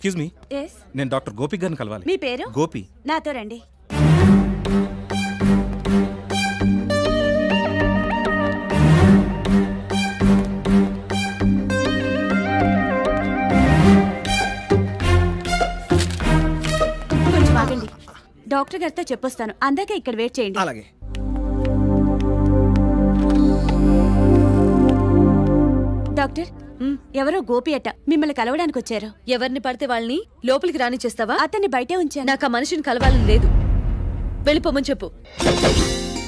Excuse me yes నేను doctor Gopi గారిని కలవాలి. మీ పేరు? గోపి. నాతో రండి. కొంచెం ఆగండి. డాక్టర్ గారితో చెప్పొస్తాను. అందాక ఇక్కడ వెయిట్ చేయండి. అలాగే. డాక్టర్ ఎవరో గోపి అట్ట మిమ్మల్ని కలవడానికి వచ్చారు. ఎవరిని పడితే వాళ్ళని లోపలికి రానిచ్చేస్తావా? అతన్ని బయటే ఉంచాను. నాకు ఆ మనిషిని కలవాలని లేదు. వెళ్ళిపోమని చెప్పు.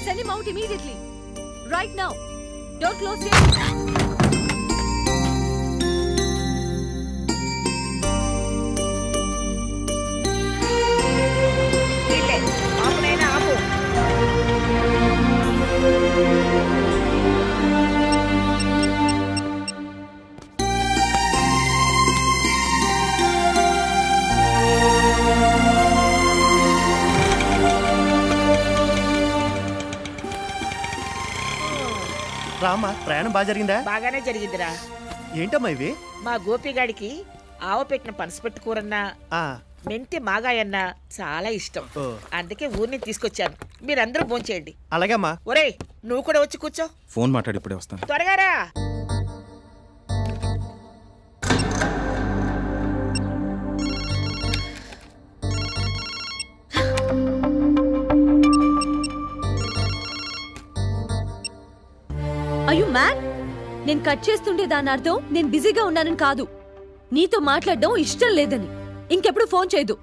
Send him out immediately right now don't close రామ్మా ప్రయాణం బాగా జరిగిందా? బాగానే జరిగిందిరా. ఏంటమ్మా ఇవి? మా గోపిగాడికి ఆవ పెట్టిన పనసపెట్టు కూరన్నా ఆ, మెంతి మాగాయన్నా చాలా ఇష్టం. ఓ. అందుకే ఊరిని తీసుకొచ్చాను. మీరందరూ భోంచేయండి అలాగే అమ్మా. ఒరేయ్ నువ్వు కూడా వచ్చి కూర్చో. ఫోన్ మాట్లాడి ఇప్పుడే వస్తాను. త్వరగా రా. మ్యాన్? నేను కట్ చేస్తుంటే దాని అర్థం నేను బిజీగా ఉన్నానని కాదు. నీతో మాట్లాడడం ఇష్టం లేదని. ఇంకెప్పుడు ఫోన్ చేయదు.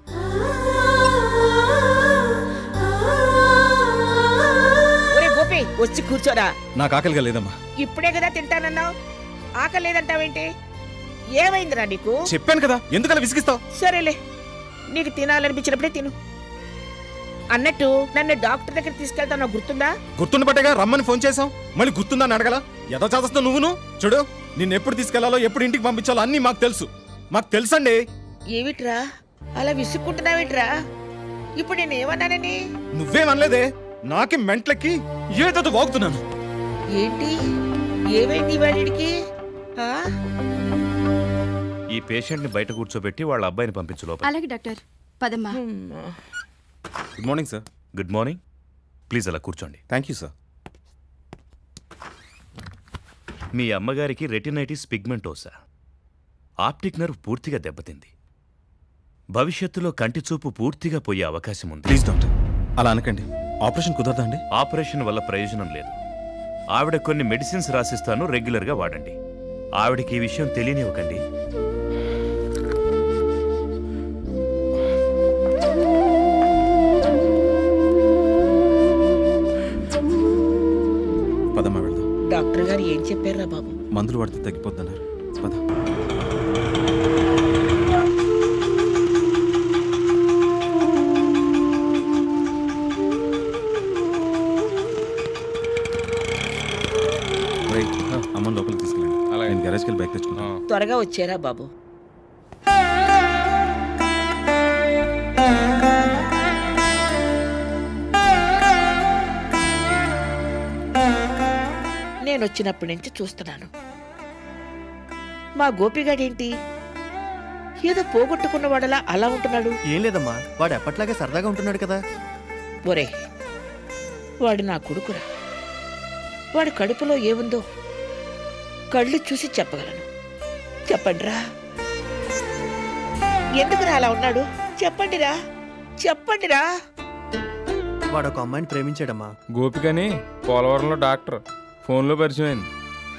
ఒరే గోపి వచ్చి కూర్చోరా. నాకు ఆకలిగా లేదమ్మా. ఇప్పుడే కదా తింటానన్నావు. ఆకలి లేదంటావేంటి? ఏమైందిరా నీకు? చెప్పాను కదా ఎందుకలా విసిగిస్తావు? సరేలే నీకు తినాలనిపించినప్పుడే తిను. అన్నట్టు నన్ను డాక్టర్ దగ్గర తీసుకెళ్తానో గుర్తుందా? గుర్తుండబట్టేగా రమ్మని ఫోన్ చేసాం మళ్ళీ గుర్తుందని అడగల? ఎదో చేస్తా నువ్వును? చూడు నిన్ను ఎప్పుడు తీసుకెళ్ళాలో ఎప్పుడు ఇంటికి పంపించాలో అన్నీ మాకు తెలుసు. మాకు తెలుసండి. ఏమిట్రా? అలా విసుక్కుంటున్నావేంట్రా? ఇప్పుడు నేను ఏమన్నానని? నువ్వేమనలేదే? నాకే మెంట్లకి ఏదో వాగుతున్నాను. ఏంటి? ఏమైంది వాడికి? ఆ? ఈ పేషెంట్ని బయట కూర్చోబెట్టి వాళ్ళ అబ్బాయిని పంపించు లోపల. అలాగే డాక్టర్. పదమ్మా. Good morning sir good morning please అలా కూర్చోండి. థ్యాంక్ యూ సార్ మీ అమ్మగారికి రెటినైటిస్ పిగ్మెంటోసా. ఆప్టిక్ నర్వ్ పూర్తిగా దెబ్బతింది. భవిష్యత్తులో కంటి చూపు పూర్తిగా పోయే అవకాశం ఉంది. ప్లీజ్ డాక్టర్ అలా అనకండి. ఆపరేషన్ కుదరదా అండి? ఆపరేషన్ వల్ల ప్రయోజనం లేదు. ఆవిడ కొన్ని మెడిసిన్స్ రాసిస్తాను రెగ్యులర్గా వాడండి. ఆవిడకి ఈ విషయం తెలియనివ్వకండి. మందులు వాడితే తగ్గిపోద్దన్నారు. పద. రైట్ అమ్మ లోపలికి తీసుకెళ్ళండి. నేను గ్యారేజ్కి వెళ్ళి బైక్ తెచ్చుకున్నాను త్వరగా వచ్చారా బాబు. నేను వచ్చినప్పటి నుంచి చూస్తున్నాను. మా గోపిగాడేంటి ఏదో పోగొట్టుకున్న వాడలా అలా ఉంటున్నాడు. ఏం లేదమ్మా వాడు ఎప్పట్లాగే సరదాగా ఉంటున్నాడు కదా. ఒరే వాడు నా కొడుకురా. వాడి కడుపులో ఏముందో కళ్ళు చూసి చెప్పగలను. చెప్పండిరా. ఎందుకురా అలా ఉన్నాడు? చెప్పండిరా. చెప్పండిరా. వాడు ఒక అమ్మాయిని ప్రేమించాడమ్మా. గోపికని పోలవరంలో డాక్టర్. ఫోన్లో పరిచయం అయింది.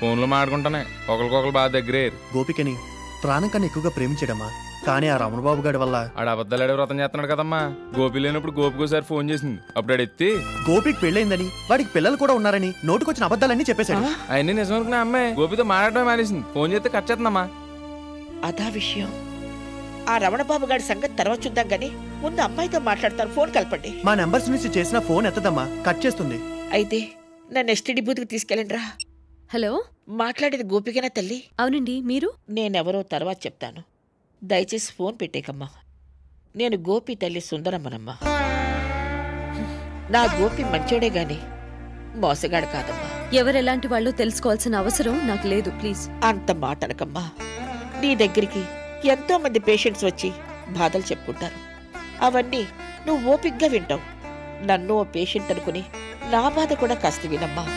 ఫోన్లో మాట్లాడుకుంటానే ఒకరికొకరు బాగా దగ్గరయ్యారు గోపికని ప్రాణం కన్నా ఎక్కువగా ప్రేమించాడమ్మా. కానీ ఆ రమణబాబు గారి వల్ల ఆడ అబద్ధాలు ఆడే వ్రతం చేస్తున్నాడు కదమ్మా. గోపి లేనప్పుడు గోపికోసారి ఫోన్ చేసింది. అప్పుడు ఆడు ఎత్తి గోపికి పెళ్ళైందని వాడికి పిల్లలు కూడా ఉన్నారని నోటుకొచ్చిన అబద్ధాలన్నీ చెప్పేశాడు. అవన్నీ నిజం అనుకున్నా అమ్మాయి గోపితో మాట్లాడడం మానేసింది. ఫోన్ చేస్తే కట్ చేస్తుందమ్మా. అదా విషయం. ఆ రమణబాబు గారి సంగతి తర్వాత చూద్దాం గాని ముందు అమ్మాయితో మాట్లాడతాను. ఫోన్ కలపండి. మా నెంబర్స్ నుంచి చేసిన ఫోన్ ఎత్తదమ్మా. కట్ చేస్తుంది. అయితే నన్ను ఎస్టీడీ బూత్కి తీసుకెళ్ళండిరా. హలో? మాట్లాడేది గోపికనా తల్లి? అవునండి మీరు? నేనెవరో తర్వాత చెప్తాను. దయచేసి ఫోన్ పెట్టేకమ్మా. నేను గోపి తల్లి సుందరమ్మనమ్మా. నా గోపి మంచోడే గాని మోసగాడు కాదమ్మా. ఎవరెలాంటి వాళ్ళో తెలుసుకోవాల్సిన అవసరం నాకు లేదు ప్లీజ్. అంత మాటలకమ్మా నీ దగ్గరికి ఎంతో మంది పేషెంట్స్ వచ్చి బాధలు చెప్పుకుంటారు. అవన్నీ నువ్వు ఓపిగ్గా వింటావు. నన్ను ఓ పేషెంట్ అనుకుని నా బాధ కూడా కాస్త వినమ్మా.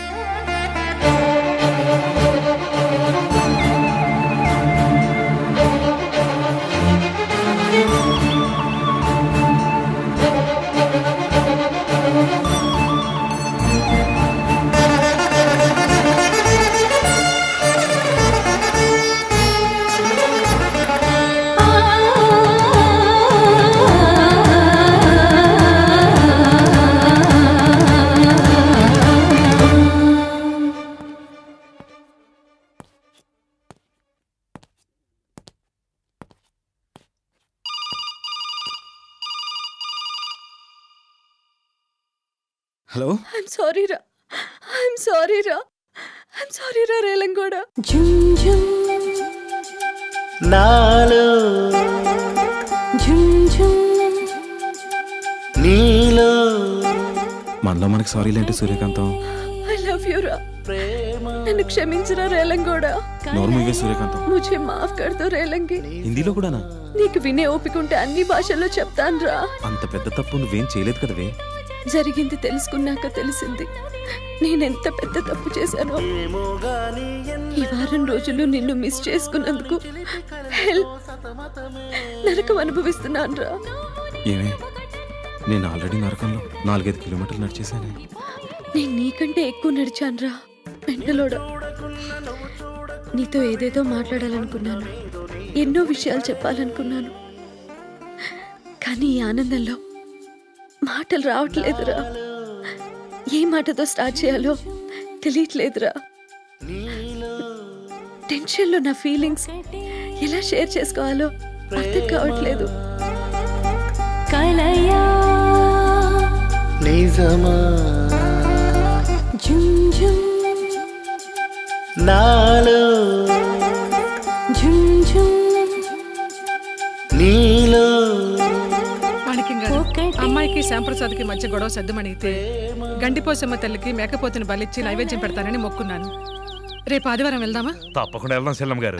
హలో? ఐఎమ్ సారీ రా. ఐఎమ్ సారీ రా. ఐఎమ్ సారీ రా రేలంగోడ నాలో నీలో మనలో మనకి సారీ లేంటి సూర్యకాంతం? ఐ లవ్ యూ రా. నన్ను క్షమించరా రేలంగోడ నోరు మూవే సూర్యకాంతం. ముझे మాఫ్ కర్ దో రేలంగి. హిందీలో కూడానా? నీకు వినే ఓపిక ఉంటే అన్ని భాషల్లో చెప్తాను రా అంత పెద్ద తప్పు నువ్వేం చేయలేదు కదవే? జరిగింది తెలుసుకున్నాక తెలిసింది. నేనెంత పెద్ద తప్పు చేశానో. ఈ వారం రోజులు నిన్ను మిస్ చేసుకున్నందుకు నరకం అనుభవిస్తున్నాను రా. ఏమే? నేను ఆల్రెడీ నరకంలో నాలుగైదు కిలోమీటర్లు నడిచేశానే. నేను నీకంటే ఎక్కువ నడిచాను రా వెంటలోడ నీతో ఏదేదో మాట్లాడాలనుకున్నాను. ఎన్నో విషయాలు చెప్పాలనుకున్నాను. కానీ ఈ ఆనందంలో మాటలు రావట్లేదురా. ఏ మాటతో స్టార్ట్ చేయాలో తెలియట్లేదురా. టెన్షన్లో నా ఫీలింగ్స్ ఎలా షేర్ చేసుకోవాలో అర్థం కావట్లేదు. నీలో అమ్మాయికి శ్యాంప్రసాద్కి మధ్య గొడవ సర్దుమణిగితే గండిపోసమ్మ తల్లికి మేకపోతుని బలిచ్చి నైవేద్యం పెడతానని మొక్కున్నాను. రేపు ఆదివారం వెళ్దామా? తప్పకుండా వెళ్దాం సెల్లం గారు.